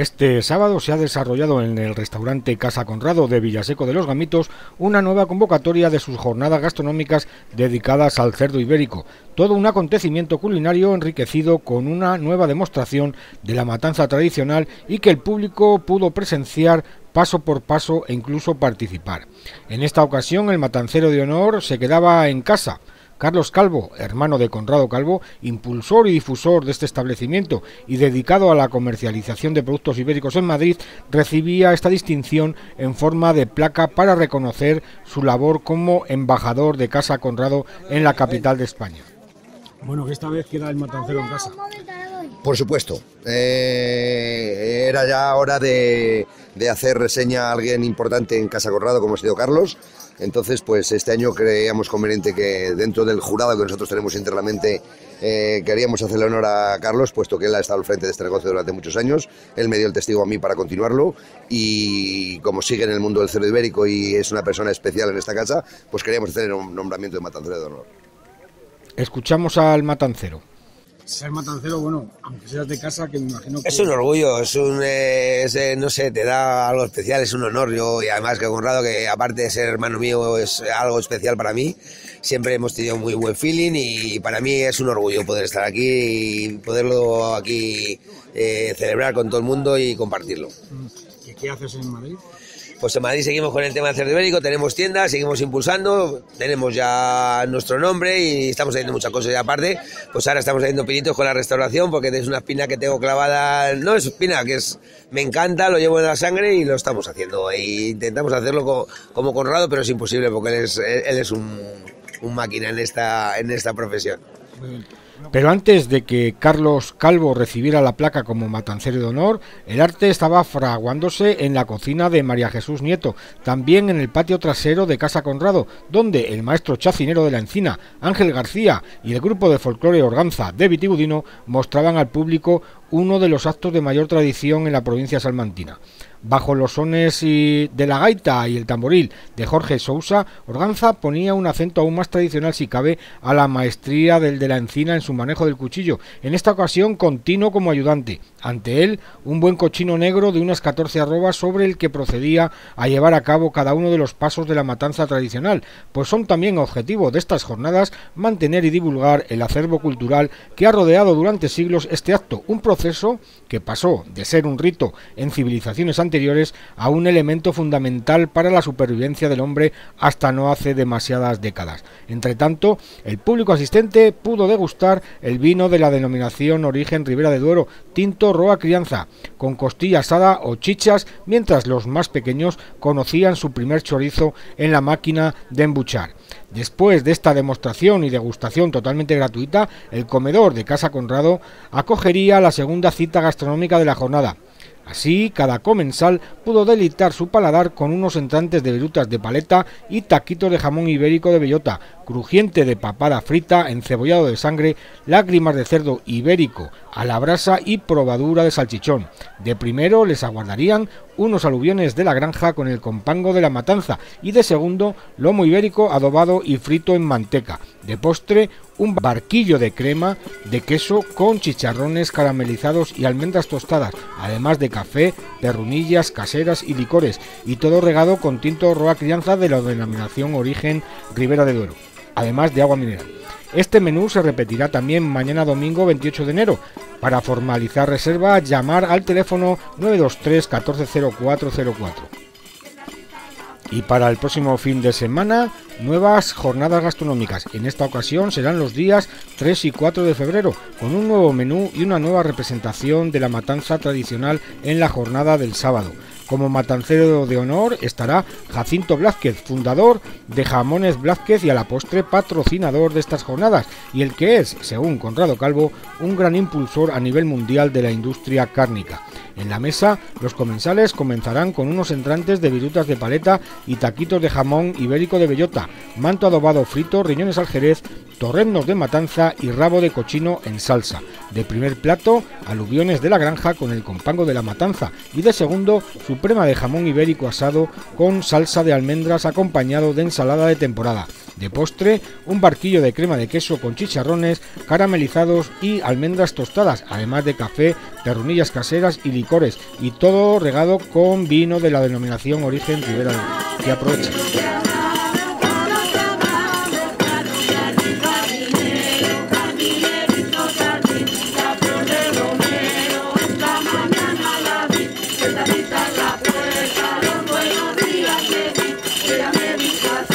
Este sábado se ha desarrollado en el restaurante Casa Conrado de Villaseco de los Gamitos una nueva convocatoria de sus jornadas gastronómicas dedicadas al cerdo ibérico. Todo un acontecimiento culinario enriquecido con una nueva demostración de la matanza tradicional y que el público pudo presenciar paso por paso e incluso participar. En esta ocasión el matancero de honor se quedaba en casa Carlos Calvo, hermano de Conrado Calvo, impulsor y difusor de este establecimiento y dedicado a la comercialización de productos ibéricos en Madrid, recibía esta distinción en forma de placa para reconocer su labor como embajador de Casa Conrado en la capital de España. Bueno, que esta vez queda el matancero en casa. Por supuesto. Eh, era ya hora de, hacer reseña a alguien importante en Casa Conrado, como ha sido Carlos. Entonces, pues este año creíamos conveniente que dentro del jurado que nosotros tenemos internamente eh, queríamos hacerle honor a Carlos, puesto que él ha estado al frente de este negocio durante muchos años. Él me dio el testigo a mí para continuarlo y como sigue en el mundo del cerdo ibérico y es una persona especial en esta casa, pues queríamos hacer un nombramiento de matancero de honor. Escuchamos al matancero ser matancero, bueno, aunque seas de casa, que me imagino que... Es un orgullo, es un, eh, no sé, te da algo especial, es un honor. Yo, y además que Conrado, que aparte de ser hermano mío, es algo especial para mí. Siempre hemos tenido muy buen feeling y para mí es un orgullo poder estar aquí y poderlo aquí eh, celebrar con todo el mundo y compartirlo. ¿Y qué haces en Madrid? Pues en Madrid seguimos con el tema del cerdo ibérico, tenemos tiendas, seguimos impulsando, tenemos ya nuestro nombre y estamos haciendo muchas cosas. Y aparte, pues ahora estamos haciendo pinitos con la restauración porque es una espina que tengo clavada, no es espina, que es, me encanta, lo llevo en la sangre y lo estamos haciendo. E intentamos hacerlo como, como Conrado, pero es imposible porque él es, él un máquina en esta, en esta profesión. Pero antes de que Carlos Calvo recibiera la placa como matancero de honor, el arte estaba fraguándose en la cocina de María Jesús Nieto, también en el patio trasero de Casa Conrado, donde el maestro chacinero de la encina, Ángel García, y el grupo de folclore Organza de Vitibudino mostraban al público uno de los actos de mayor tradición en la provincia salmantina. Bajo los sones de la gaita y el tamboril de Jorge Sousa, Organza ponía un acento aún más tradicional, si cabe, a la maestría del de la encina en su manejo del cuchillo, en esta ocasión continuo como ayudante. Ante él, un buen cochino negro de unas 14 arrobas sobre el que procedía a llevar a cabo cada uno de los pasos de la matanza tradicional, pues son también objetivo de estas jornadas mantener y divulgar el acervo cultural que ha rodeado durante siglos este acto, un proceso que pasó de ser un rito en civilizaciones anteriores a un elemento fundamental para la supervivencia del hombre hasta no hace demasiadas décadas. Entre tanto, el público asistente pudo degustar el vino de la denominación origen Ribera de Duero, tinto Roa Crianza, con costilla asada o chichas, mientras los más pequeños conocían su primer chorizo en la máquina de embuchar. Después de esta demostración y degustación totalmente gratuita, el comedor de Casa Conrado acogería la segunda cita gastronómica de la jornada, Así, cada comensal pudo delitar su paladar con unos entrantes de virutas de paleta y taquitos de jamón ibérico de bellota, crujiente de papada frita, encebollado de sangre, lágrimas de cerdo ibérico a la brasa y probadura de salchichón. De primero les aguardarían unos aluviones de la granja con el compango de la matanza y de segundo lomo ibérico adobado y frito en manteca. De postre un barquillo de crema de queso con chicharrones caramelizados y almendras tostadas, además de café, perrunillas caseras y licores, y todo regado con tinto roa crianza de la denominación origen Ribera de Duero además de agua mineral. Este menú se repetirá también mañana domingo 28 de enero. Para formalizar reserva, llamar al teléfono 923 140404. Y para el próximo fin de semana, nuevas jornadas gastronómicas. En esta ocasión serán los días 3 y 4 de febrero, con un nuevo menú y una nueva representación de la matanza tradicional en la jornada del sábado. Como matancero de honor estará Jacinto Blázquez, fundador de Jamones Blázquez y a la postre patrocinador de estas jornadas, y el que es, según Conrado Calvo, un gran impulsor a nivel mundial de la industria cárnica. En la mesa, los comensales comenzarán con unos entrantes de virutas de paleta y taquitos de jamón ibérico de bellota, manto adobado frito, riñones al jerez, torrenos de matanza y rabo de cochino en salsa. De primer plato, aluviones de la granja con el compango de la matanza y de segundo, suprema de jamón ibérico asado con salsa de almendras acompañado de ensalada de temporada. De postre, un barquillo de crema de queso con chicharrones, caramelizados y almendras tostadas, además de café, perrunillas caseras y licores, y todo regado con vino de la denominación Origen Ribera que aprovecha. siquiera me.